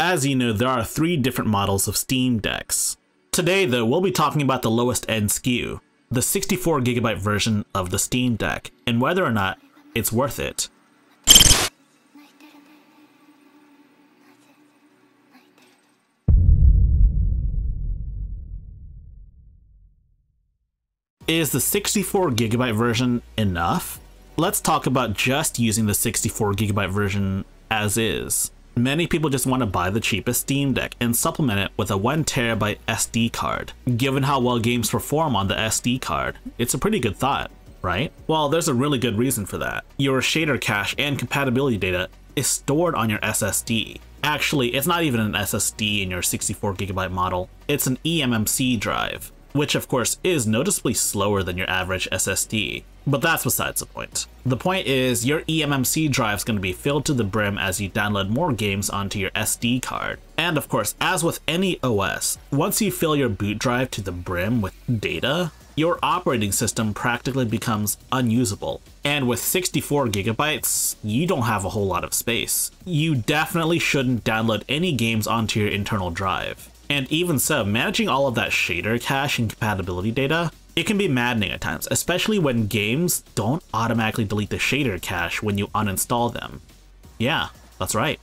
As you know, there are three different models of Steam Decks. Today though, we'll be talking about the lowest end SKU, the 64GB version of the Steam Deck, and whether or not it's worth it. Is the 64GB version enough? Let's talk about just using the 64GB version as is. Many people just want to buy the cheapest Steam Deck and supplement it with a 1TB SD card. Given how well games perform on the SD card, it's a pretty good thought, right? Well, there's a really good reason for that. Your shader cache and compatibility data is stored on your SSD. Actually, it's not even an SSD in your 64GB model, it's an eMMC drive which of course is noticeably slower than your average SSD. But that's besides the point. The point is, your eMMC drive is going to be filled to the brim as you download more games onto your SD card. And of course, as with any OS, once you fill your boot drive to the brim with data, your operating system practically becomes unusable. And with 64 gigabytes, you don't have a whole lot of space. You definitely shouldn't download any games onto your internal drive. And even so, managing all of that shader cache and compatibility data, it can be maddening at times, especially when games don't automatically delete the shader cache when you uninstall them. Yeah, that's right.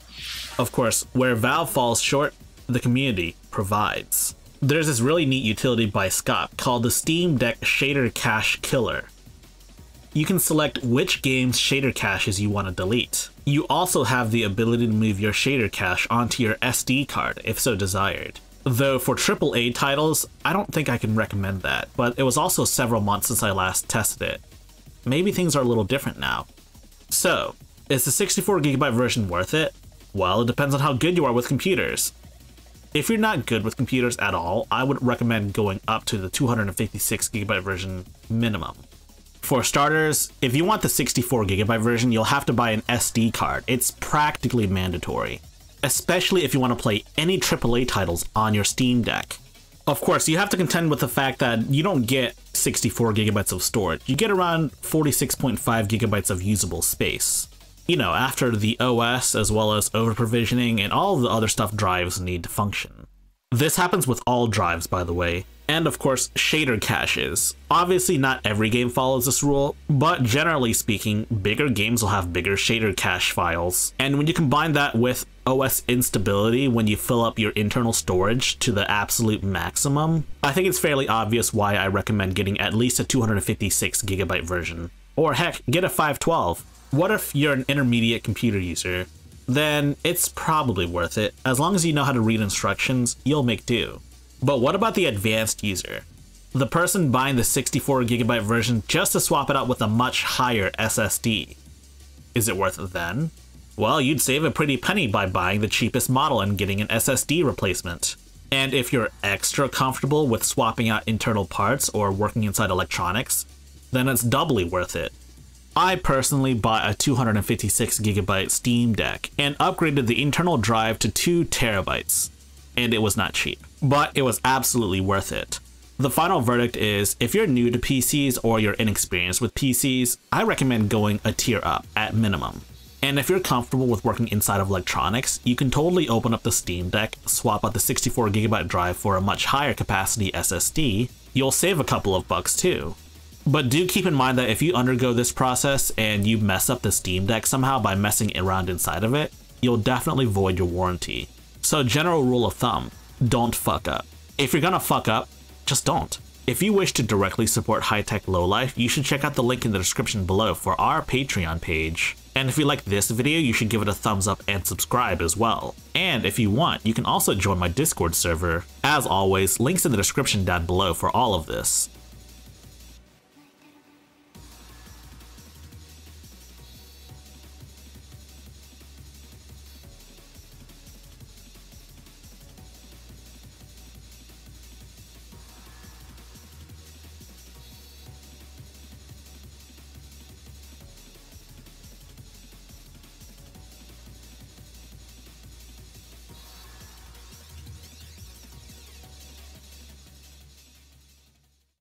Of course, where Valve falls short, the community provides. There's this really neat utility by Scott called the Steam Deck Shader Cache Killer. You can select which game's shader caches you want to delete. You also have the ability to move your shader cache onto your SD card if so desired. Though for AAA titles, I don't think I can recommend that, but it was also several months since I last tested it. Maybe things are a little different now. So, is the 64GB version worth it? Well, it depends on how good you are with computers. If you're not good with computers at all, I would recommend going up to the 256GB version minimum. For starters, if you want the 64GB version, you'll have to buy an SD card. It's practically mandatory especially if you want to play any AAA titles on your Steam Deck. Of course, you have to contend with the fact that you don't get 64 gigabytes of storage. You get around 46.5 gigabytes of usable space. You know, after the OS as well as over provisioning and all the other stuff drives need to function. This happens with all drives, by the way, and of course, shader caches. Obviously, not every game follows this rule, but generally speaking, bigger games will have bigger shader cache files. And when you combine that with OS instability when you fill up your internal storage to the absolute maximum, I think it's fairly obvious why I recommend getting at least a 256 gigabyte version. Or heck, get a 512. What if you're an intermediate computer user? Then it's probably worth it. As long as you know how to read instructions, you'll make do. But what about the advanced user? The person buying the 64GB version just to swap it out with a much higher SSD. Is it worth it then? Well, you'd save a pretty penny by buying the cheapest model and getting an SSD replacement. And if you're extra comfortable with swapping out internal parts or working inside electronics, then it's doubly worth it. I personally bought a 256GB Steam Deck and upgraded the internal drive to 2 terabytes, and it was not cheap but it was absolutely worth it. The final verdict is if you're new to PCs or you're inexperienced with PCs, I recommend going a tier up at minimum. And if you're comfortable with working inside of electronics, you can totally open up the Steam Deck, swap out the 64GB drive for a much higher capacity SSD, you'll save a couple of bucks too. But do keep in mind that if you undergo this process and you mess up the Steam Deck somehow by messing around inside of it, you'll definitely void your warranty. So general rule of thumb, don't fuck up. If you're gonna fuck up, just don't. If you wish to directly support High Tech Low Life, you should check out the link in the description below for our Patreon page. And if you like this video, you should give it a thumbs up and subscribe as well. And if you want, you can also join my Discord server. As always, links in the description down below for all of this.